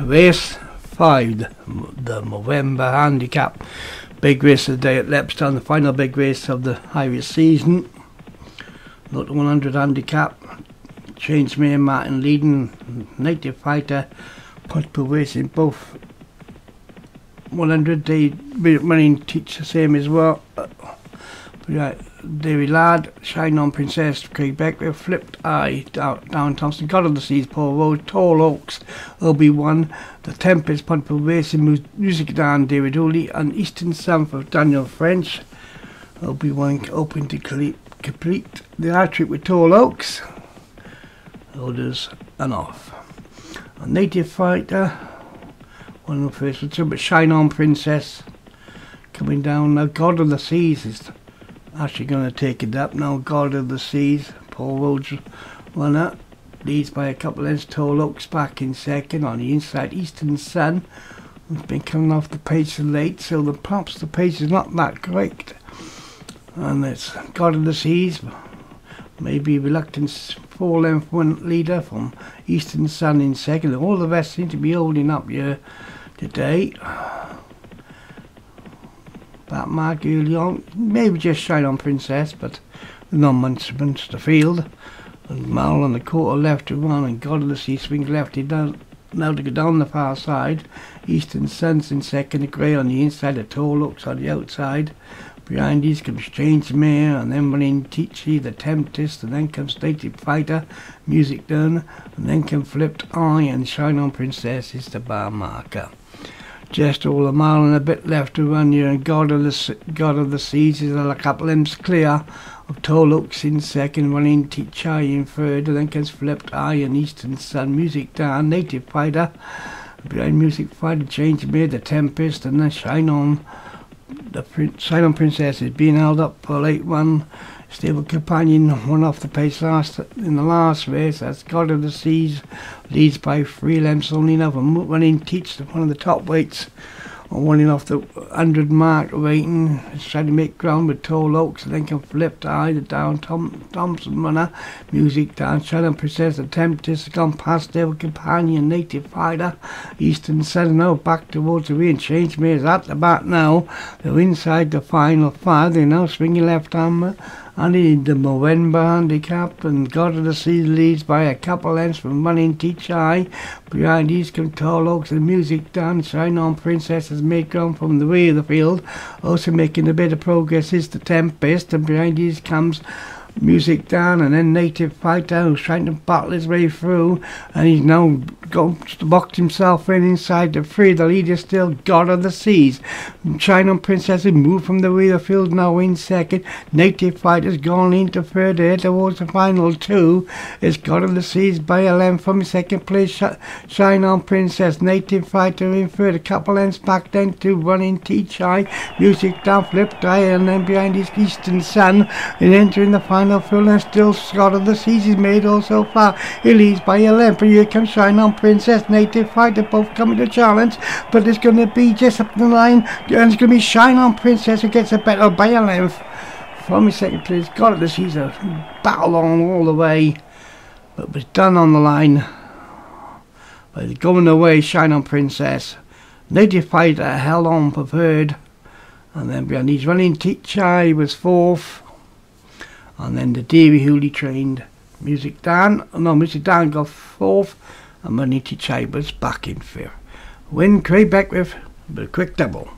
race five, the, the Movember handicap. Big race of the day at Lepstone, the final big race of the Irish season. Not 100 handicap. And Martin leading. Native Fighter, Punchbowl in both 100. They running teach the same as well. Right, Davy Ladd, Shine On Princess, Craig Beckwith, Flipped Eye, Down, Thompson, God of the Seas, Paul Road, Tall Oaks, Obi-Wan, The Tempest, Punchbowl Racing, Music Dan, David Hooley, and Eastern for Daniel French. Obi-Wan open to complete, complete the art trip with Tall Oaks. Orders and off. A native fighter, one of the first but Shine On Princess coming down now. God of the Seas is actually going to take it up now. God of the Seas, Paul Rhodes runner, leads by a couple of lengths. Tall Oaks back in second on the inside. Eastern Sun has been coming off the pace late, so the perhaps the pace is not that great. And it's God of the Seas, maybe reluctant four length one leader from Eastern Sun in second. All the rest seem to be holding up here today that mark on. Maybe just Shine on Princess, but no much the field. And Mal on the quarter left to run, and God of the Sea swings left it down. Now to go down the far side. Eastern Suns in second, grey on the inside, the tall looks on the outside. Behind these comes Strange Mare, and then running Teachy, the Tempest, and then comes Native Fighter, Music Done, and then comes Flipped Eye, and Shine on Princess is the bar marker just all a mile and a bit left to run here and God of the God of the Seas is a couple limbs clear of Tall Oaks in second, running Tichai in third, and then comes Flipped Eye and Eastern Sun, Music Down, Native Fighter, behind Music Fighter, Change Made, The Tempest, and then Shine On. The Prin- Shine Princess is being held up for late one. Stable companion won off the pace last in the last race. That's God of the Seas leads by three lengths only enough. And running teach one of the top weights running off the 100 mark rating. trying to make ground with tall oaks. Then can flip to eye the down Tom, Thompson runner. Music down. Shannon Princess attempt has gone past Devil Companion. Native Fighter. Eastern Sun now back towards the rear. Change Mares at the back now. They're inside the final five. They're now swinging left arm only the Movember handicap and God of the Sea leads by a couple lengths from running Teach Eye. Behind these come Tall Oaks and Music Dance. Shine On Princesses made ground from the way of the field. Also making a bit of progress is the Tempest and behind these comes music down and then native fighter who's trying to battle his way through. And he's now got boxed himself in inside the free. The leader still god of the seas. China princess has moved from the rear field now in second. Native fighters gone into third here towards the final two. It's god of the seas by a length from second place. On princess native fighter in third. A couple lengths back then to running T-Chai. Music down flipped eye and then behind his eastern sun and entering the final final full and still God of the Seas is made all so far. He leads by a length, and here comes Shine On Princess, Native Fighter, both coming to challenge, but it's going to be just up the line, and it's going to be Shine On Princess who gets a battle by a length. From his second place, God of the Seas, a battle on all the way, but was done on the line. But going away, Shine On Princess. Native Fighter held on for third. And then behind he's running Tichai was fourth. And then the Davy Hooley trained Music Dan, no, Music Dan got fourth, and Maniti Chambers back in fifth. Win Craig Beckwith, with a quick double.